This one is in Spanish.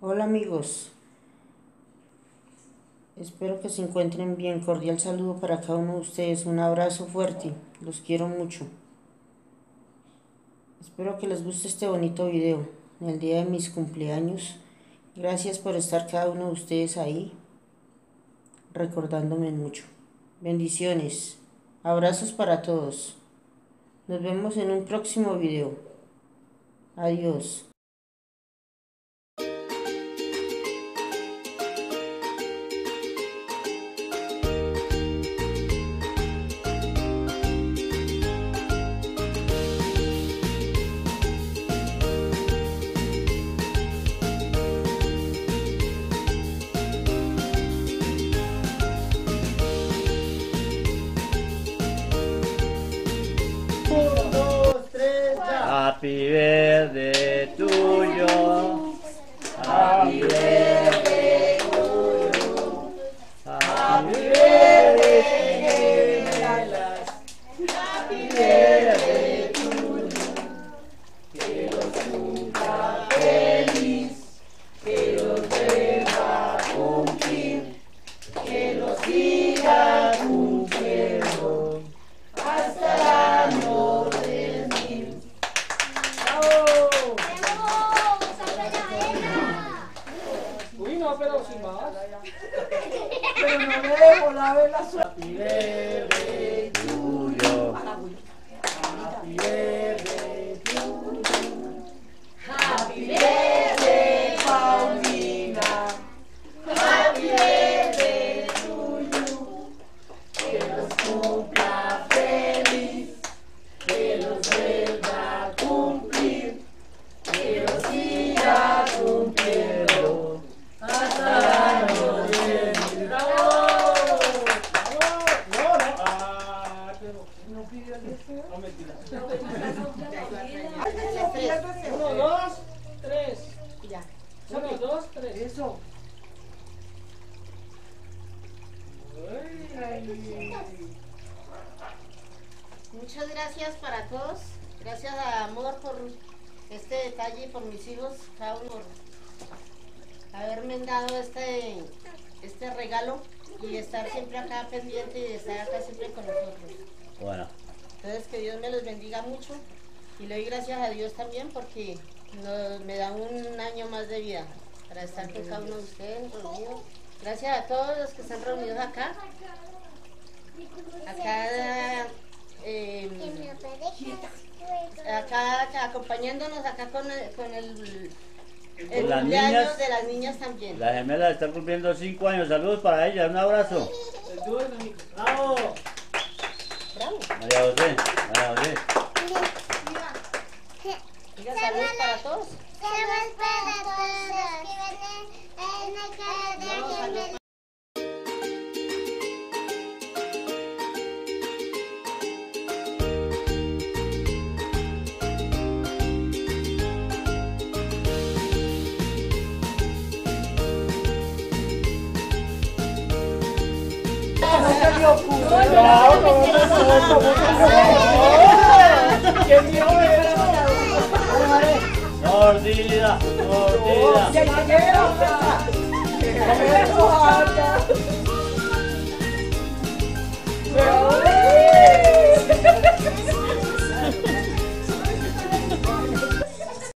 Hola amigos, espero que se encuentren bien. Cordial saludo para cada uno de ustedes. Un abrazo fuerte, los quiero mucho. Espero que les guste este bonito video el día de mis cumpleaños. Gracias por estar cada uno de ustedes ahí, recordándome mucho. Bendiciones, abrazos para todos. Nos vemos en un próximo video. Adiós. Happy birthday to you. Debo la ver la suerte. Happy birthday to you. Happy birthday to you. Happy birthday, Paulina. Happy birthday to you. Que los cumpla feliz. Que los vuelva a cumplir. Que los siga cumpliendo. Hasta el año de mil. ¡Bravo! No, no. Ah, pero no pidió el deseo. No, mentira. Uno, dos, tres. Ya. Uno, dos, tres. Eso. Ay. Muchas gracias para todos. Gracias a Amor por este detalle y por mis hijos, uno por haberme dado este, este regalo y estar siempre acá pendiente y estar acá siempre con nosotros. Bueno, Entonces que Dios me los bendiga mucho y le doy gracias a Dios también porque nos- me da un año más de vida para estar con cada uno de ustedes reunidos. Gracias a todos los que están reunidos acá. Acá, eh, acá, acá acompañándonos acá con el, con el, el Las cumpleaños niñas. de las niñas también. la gemela está cumpliendo 5 años. Saludos para ella, un abrazo. ¡Bravo! Bravo. María José, María José. Diga saludos para todos. Saludos para todos que ven en la cara de No, saludos Gemela. Mordida, mordida. Oh,